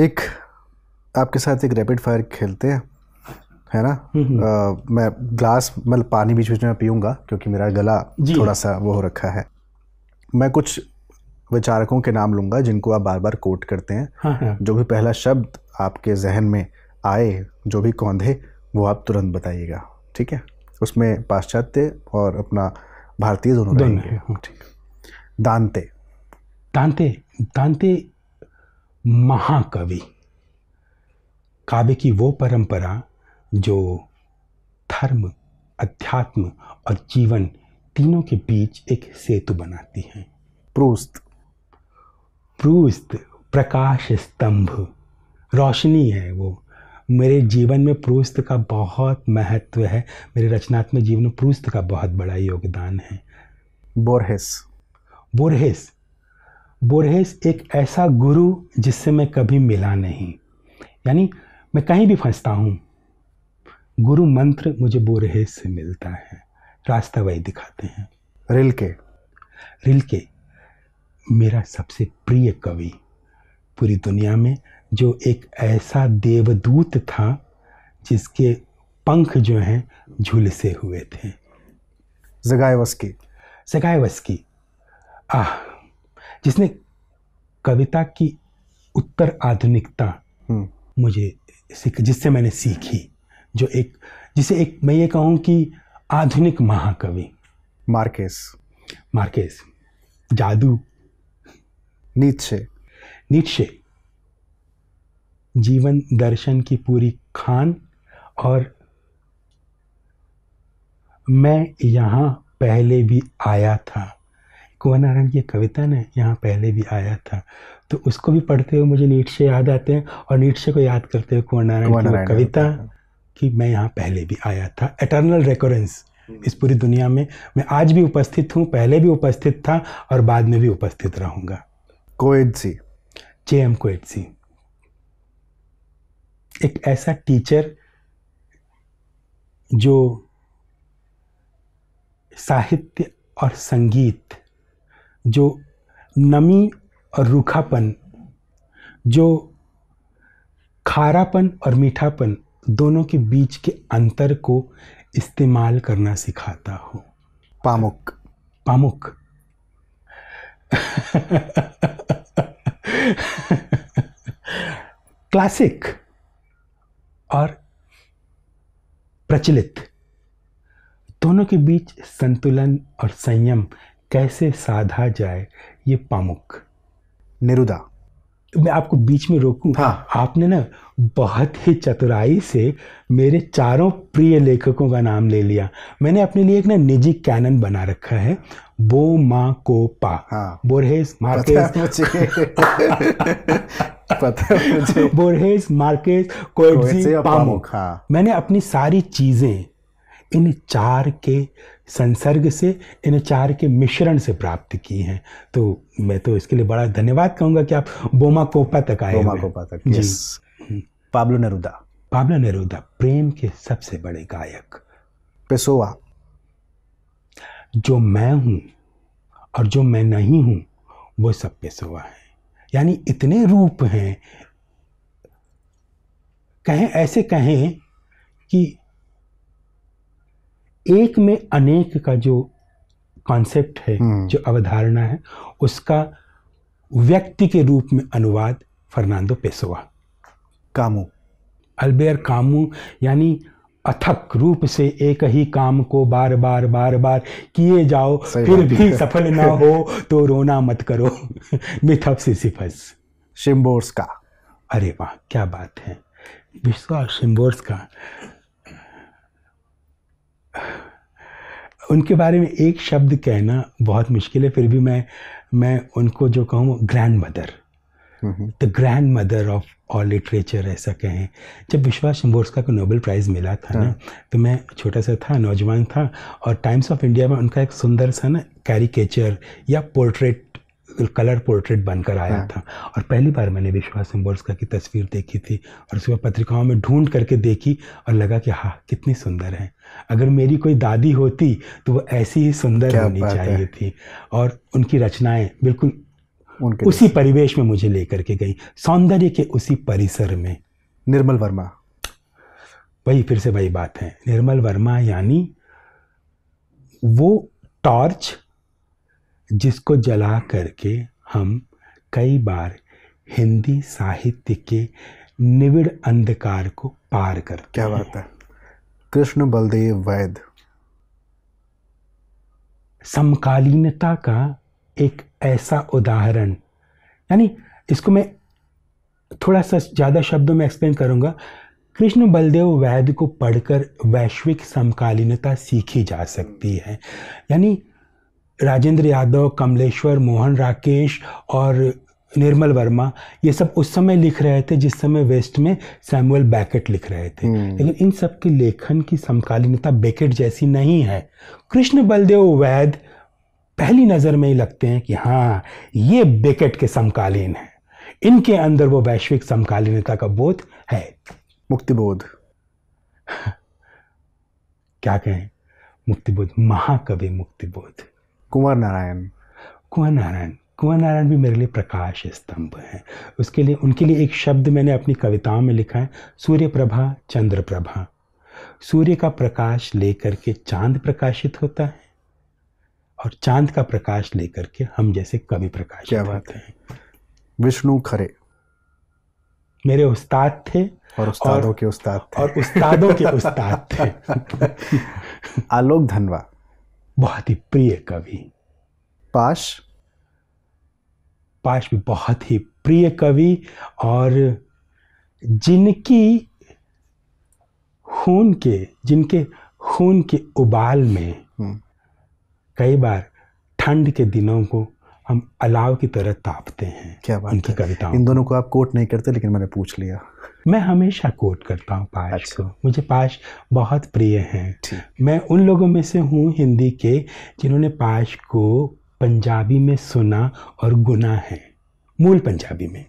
एक आपके साथ एक रैपिड फायर खेलते हैं है ना? आ, मैं ग्लास मतलब पानी बीच बीच में पीऊँगा क्योंकि मेरा गला थोड़ा सा वो हो रखा है। मैं कुछ विचारकों के नाम लूँगा जिनको आप बार बार कोट करते हैं। हाँ हाँ। जो भी पहला शब्द आपके जहन में आए जो भी कौंधे वो आप तुरंत बताइएगा ठीक है? उसमें पाश्चात्य और अपना भारतीय दोनों रहेंगे। हाँ। ठीक। दांते। दांते दांते महाकवि। काव्य की वो परंपरा जो धर्म अध्यात्म और जीवन तीनों के बीच एक सेतु बनाती है। प्रूस्त। प्रूस्त प्रकाश स्तंभ। रोशनी है वो। मेरे जीवन में प्रूस्त का बहुत महत्व है। मेरे रचनात्मक जीवन में प्रूस्त का बहुत बड़ा योगदान है। बोरहेस। बोरहेस। बोरहेस एक ऐसा गुरु जिससे मैं कभी मिला नहीं। यानी मैं कहीं भी फंसता हूँ गुरु मंत्र मुझे बोरहेस से मिलता है। रास्ता वही दिखाते हैं। रिल के रिल के मेरा सबसे प्रिय कवि। पूरी दुनिया में जो एक ऐसा देवदूत था जिसके पंख जो हैं झुलसे हुए थे। जगायवस्की। जगायवस्की। आह जिसने कविता की उत्तर आधुनिकता हम्म। मुझे सीख जिससे मैंने सीखी जो एक जिसे एक मैं ये कहूँ कि आधुनिक महाकवि। मार्केस। मार्केस। जादू। नीचे नीचे जीवन दर्शन की पूरी खान और मैं यहाँ पहले भी आया था। कुंवर नारायण की कविता ने यहाँ पहले भी आया था। तो उसको भी पढ़ते हुए मुझे नीट याद आते हैं और नीट को याद करते हुए कुंवर नारायण की कविता कि मैं यहाँ पहले भी आया था। एटर्नल रेकोरेंस इस पूरी दुनिया में मैं आज भी उपस्थित हूँ पहले भी उपस्थित था और बाद में भी उपस्थित रहूँगा। कोएडसी जे एम कोएडसी एक ऐसा टीचर जो साहित्य और संगीत जो नमी और रूखापन जो खारापन और मीठापन दोनों के बीच के अंतर को इस्तेमाल करना सिखाता हो। पामुक। पामुक। क्लासिक और प्रचलित दोनों के बीच संतुलन और संयम कैसे साधा जाए ये पामुक निरुदा। मैं आपको बीच में रोकूं? हाँ। आपने ना बहुत ही चतुराई से मेरे चारों प्रिय लेखकों का नाम ले लिया। मैंने अपने लिए एक ना निजी कैनन बना रखा है बो मा को पा। हाँ। Borges Marquez Borges Marquez Pamuk हाँ। मैंने अपनी सारी चीज़ें इन चार के संसर्ग से इन चार के मिश्रण से प्राप्त की हैं। तो मैं तो इसके लिए बड़ा धन्यवाद कहूँगा कि आप बोमा कोपा तक आए बोमा कोपा तक यस पाब्लो नेरुदा। पाब्लो नेरुदा प्रेम के सबसे बड़े गायक। पेसोवा। जो मैं हूँ और जो मैं नहीं हूँ वो सब पेसोवा है। यानी इतने रूप हैं कहें ऐसे कहें कि एक में अनेक का जो कॉन्सेप्ट है हम्म। जो अवधारणा है उसका व्यक्ति के रूप में अनुवाद Fernando Pessoa. Camus. Albert Camus यानी अथक रूप से एक ही काम को बार बार बार बार किए जाओ फिर भी सफल ना हो तो रोना मत करो। मिथप सिसिफस। शिम्बोर्स का। अरे वाह क्या बात है। विश्वास शिम्बोर्स का। उनके बारे में एक शब्द कहना बहुत मुश्किल है फिर भी मैं मैं उनको जो कहूँ grandmother the grandmother of all literature ऐसा कहें। जब विश्वास शंबोर्स्का को नोबेल प्राइज़ मिला था ना हाँ। तो मैं छोटा सा था नौजवान था और टाइम्स ऑफ़ इंडिया में उनका एक सुंदर सा ना कैरिकेचर या पोर्ट्रेट कलर पोर्ट्रेट बनकर आया हाँ। था। और पहली बार मैंने विश्वास सिम्बोल्सका की तस्वीर देखी थी और उसके बाद पत्रिकाओं में ढूंढ करके देखी और लगा कि हाँ कितनी सुंदर है। अगर मेरी कोई दादी होती तो वो ऐसी ही सुंदर होनी चाहिए थी। और उनकी रचनाएँ बिल्कुल उनके उसी परिवेश में मुझे लेकर के गई। सौंदर्य के उसी परिसर में। निर्मल वर्मा। वही फिर से वही बात है। निर्मल वर्मा यानी वो टॉर्च जिसको जला करके हम कई बार हिंदी साहित्य के निविड़ अंधकार को पार करते क्या बात है। कृष्ण बलदेव वैद समकालीनता का एक ऐसा उदाहरण यानी इसको मैं थोड़ा सा ज़्यादा शब्दों में एक्सप्लेन करूँगा। कृष्ण बलदेव वैद को पढ़कर वैश्विक समकालीनता सीखी जा सकती है। यानी राजेंद्र यादव कमलेश्वर मोहन राकेश और निर्मल वर्मा ये सब उस समय लिख रहे थे जिस समय वेस्ट में सैमुअल बैकेट लिख रहे थे। हम्म। लेकिन इन सब के लेखन की समकालीनता बेकेट जैसी नहीं है। कृष्ण बलदेव वैद पहली नज़र में ही लगते हैं कि हाँ ये बेकेट के समकालीन है। इनके अंदर वो वैश्विक समकालीनता का बोध है। मुक्तिबोध। क्या कहें? मुक्तिबोध महाकवि मुक्तिबोध। कुंवर नारायण। कुंवर नारायण। कुंवर नारायण भी मेरे लिए प्रकाश स्तंभ है। उसके लिए उनके लिए एक शब्द मैंने अपनी कविताओं में लिखा है सूर्य प्रभा चंद्र प्रभा सूर्य का प्रकाश लेकर के चाँद प्रकाशित होता है और चाँद का प्रकाश लेकर के हम जैसे कवि प्रकाश क्या बात है। विष्णु खरे। मेरे उस्ताद थे और उस्तादों और, के उस्ताद थे। और उस्तादों के उस्ताद थे। आलोक धनवा। बहुत ही प्रिय कवि पाश पाश भी बहुत ही प्रिय कवि और जिनकी खून के जिनके खून के उबाल में हम्म। कई बार ठंड के दिनों को हम अलाव की तरह तापते हैं क्या बात उनकी कविताओं इन दोनों को आप कोट नहीं करते लेकिन मैंने पूछ लिया। मैं हमेशा कोट करता हूँ पाश अच्छा। को। मुझे पाश बहुत प्रिय हैं। मैं उन लोगों में से हूँ हिंदी के जिन्होंने पाश को पंजाबी में सुना और गुना है। मूल पंजाबी में।